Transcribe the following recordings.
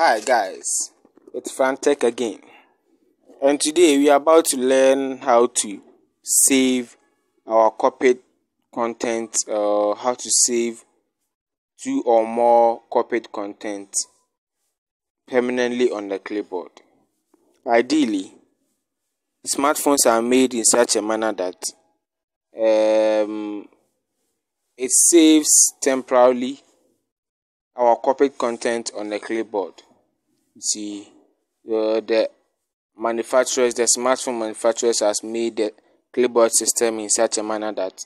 Hi guys, it's Frantech again, and today we are about to learn how to save our copied content uh, how to save two or more copied content permanently on the clipboard. Ideally, smartphones are made in such a manner that um, it saves temporarily our copied content on the clipboard. See, uh, the manufacturers, the smartphone manufacturers, has made the clipboard system in such a manner that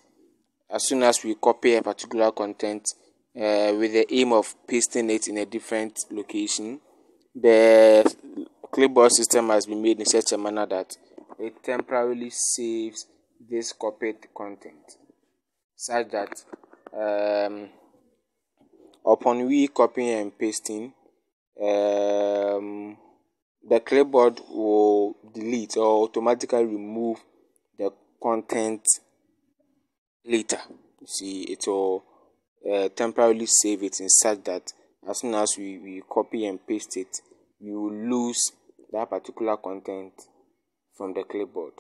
as soon as we copy a particular content uh, with the aim of pasting it in a different location, the clipboard system has been made in such a manner that it temporarily saves this copied content. Such that um, upon we copying and pasting um, the clipboard will delete or automatically remove the content later. You see it will uh, temporarily save it in such that as soon as we, we copy and paste it we will lose that particular content from the clipboard.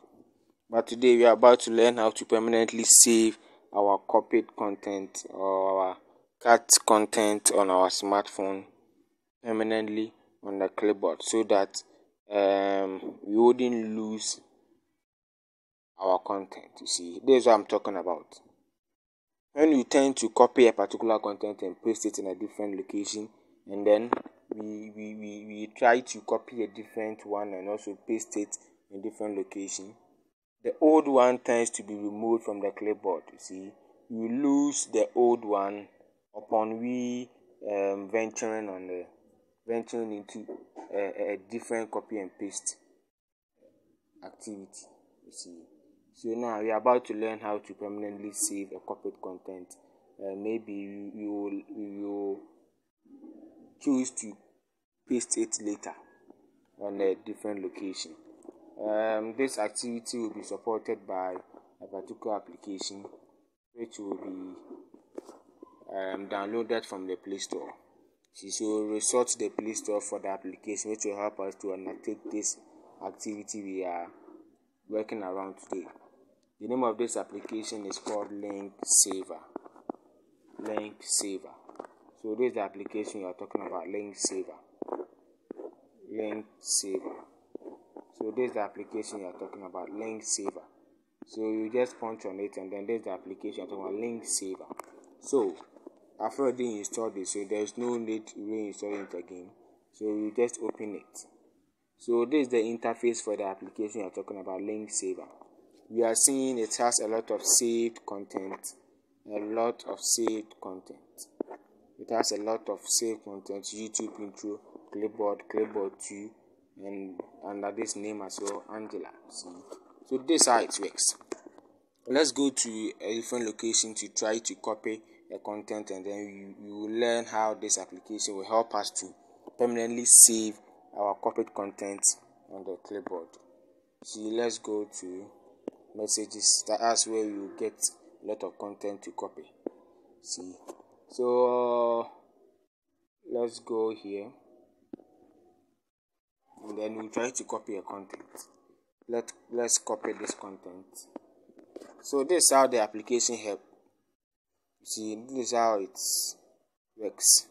But today we are about to learn how to permanently save our copied content or our cut content on our smartphone permanently on the clipboard so that um, we wouldn't lose our content you see. This is what i'm talking about. When you tend to copy a particular content and paste it in a different location and then we, we, we, we try to copy a different one and also paste it in different location the old one tends to be removed from the clipboard you see. You lose the old one upon we um, venturing on the venturing into a, a different copy and paste activity you see. So now we are about to learn how to permanently save a copied content. Uh, maybe you, you will you will choose to paste it later on a different location. Um, this activity will be supported by a particular application which will be um, downloaded from the Play Store. So resort to the Play Store for the application which will help us to undertake this activity we are working around today. The name of this application is called Link Saver. Link Saver. So this is the application you are talking about, Link Saver. Link Saver. So this is the application you are talking about, Link Saver. So you just punch on it and then there's the application you're talking about, Link Saver. So I've already installed it so there's no need to reinstall it again. So you just open it. So this is the interface for the application you're talking about link saver. We are seeing it has a lot of saved content a lot of saved content. It has a lot of saved content youtube intro clipboard clipboard 2 and under this name as well angela see. So this how it works. Let's go to a different location to try to copy the content and then you, you will learn how this application will help us to permanently save our copied content on the clipboard. See let's go to messages. That's where we will get a lot of content to copy. See so uh, let's go here. And then we'll try to copy a content. Let let's copy this content. So this is how the application see this is how it works.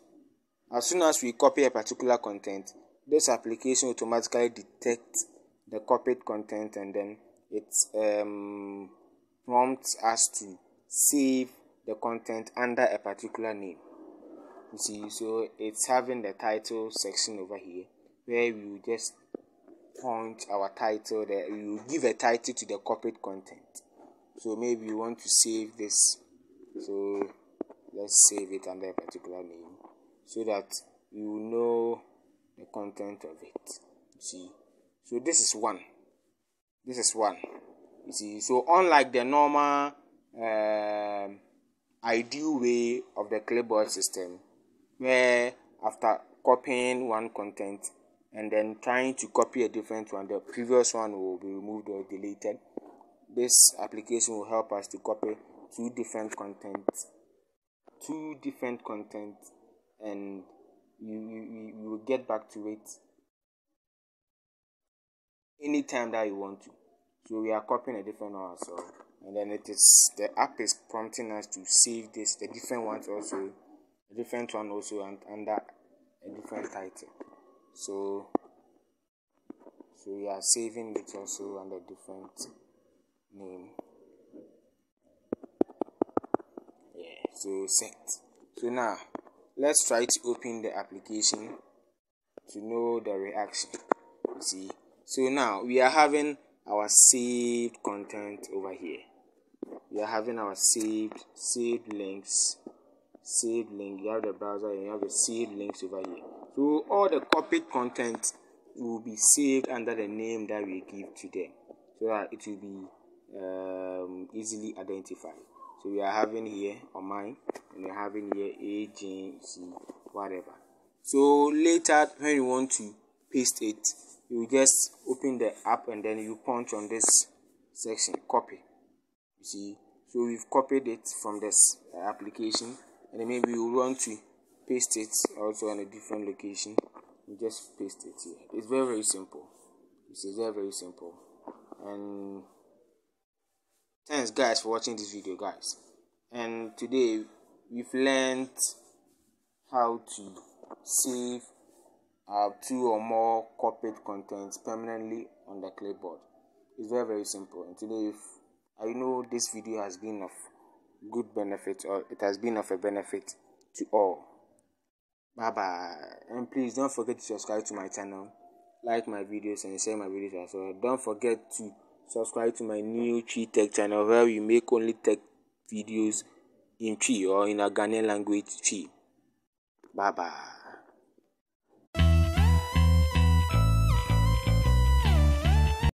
As soon as we copy a particular content this application automatically detects the copied content and then it um, prompts us to save the content under a particular name. You see so it's having the title section over here where we will just point our title there we will give a title to the copied content. So maybe you want to save this so let's save it under a particular name so that you know the content of it you see. So this is one. This is one you see. So unlike the normal um, ideal way of the clipboard system where after copying one content and then trying to copy a different one the previous one will be removed or deleted this application will help us to copy two different content two different content and you, you, you will get back to it anytime that you want to. So we are copying a different one so and then it is the app is prompting us to save this the different ones also a different one also and under a different title. So so we are saving it also under different name. So set. So now let's try to open the application to know the reaction. You see, so now we are having our saved content over here. We are having our saved saved links, saved link. You have the browser and you have the saved links over here. So all the copied content will be saved under the name that we give to them, so that it will be um, easily identified. So we are having here mine, and we're having here agency, whatever. So later, when you want to paste it, you just open the app and then you punch on this section, copy. You see, so we've copied it from this application, and maybe you want to paste it also on a different location. You just paste it here. It's very very simple. It's very very simple, and thanks guys for watching this video guys. And today we've learned how to save uh, two or more corporate contents permanently on the clipboard. It's very very simple. And today if i know this video has been of good benefit or it has been of a benefit to all. Bye bye and please don't forget to subscribe to my channel like my videos and share my videos as well. Don't forget to subscribe to my new Twi Tech channel where we make only tech videos in Twi or in a Ghanaian language Twi. Bye bye.